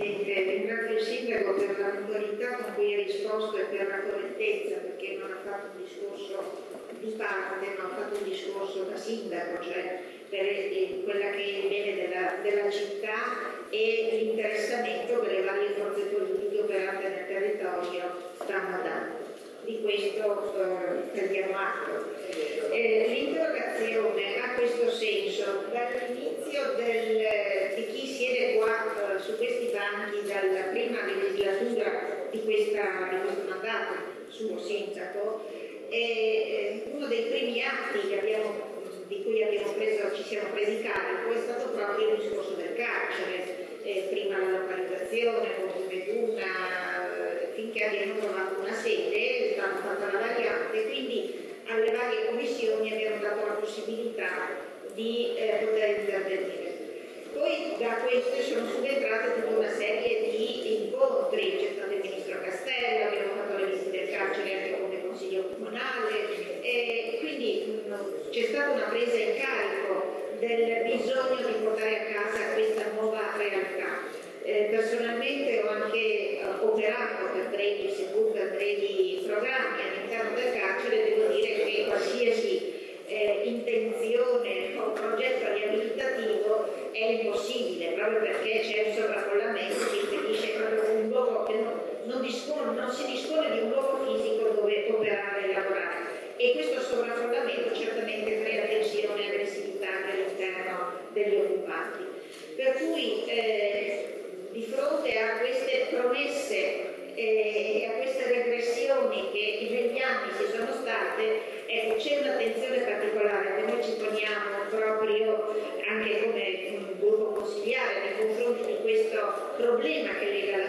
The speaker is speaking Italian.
Presidente, ringrazio il Sindaco per la puntualità con cui ha risposto e per la correttezza, perché non ha fatto un discorso di parte, ma ha fatto un discorso da Sindaco, cioè per quella che è il bene della, della città e l'interessamento che le varie forze politiche operanti nel territorio stanno dando. Di questo eh, prendiamo atto. Eh, l'interrogazione ha questo questo mandato suo sindaco è uno dei primi atti abbiamo, di cui abbiamo preso, ci siamo presi carico è stato proprio il discorso del carcere, eh, prima la localizzazione, poi Meduna, finché abbiamo trovato una sede, è stata fatta la variante, quindi alle varie commissioni abbiamo dato la possibilità di eh, poter intervenire. Poi da queste sono subentrate tutta una serie di incontri, c'è stato il ministro Castello, abbiamo fatto le visite del carcere anche come consiglio comunale e quindi mm, c'è stata una presa in carico del bisogno di portare a casa questa nuova realtà. Eh, personalmente ho anche eh, operato per brevi, seppur per brevi programmi all'interno del carcere, devo dire che qualsiasi eh, intenzione o progetto riabilitativo è impossibile proprio perché c'è un sovraffollamento che impedisce proprio un luogo che non, non, dispone, non si dispone di un luogo fisico dove operare e lavorare e questo sovraffollamento certamente crea tensione e aggressività all'interno degli occupanti. Eh, di fronte a queste promesse e a queste regressioni che negli anni ci sono state, ecco, c'è un'attenzione particolare che noi ci poniamo proprio anche come gruppo consigliare nei confronti di questo problema che lega